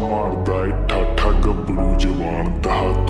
ਮਾਰਦਾ ਏ ਠਾਠਾ ਗੱਭਰੂ ਜਵਾਨ ਦਾ ਤੂਤੀ ਬੋਲਦੀ ਏ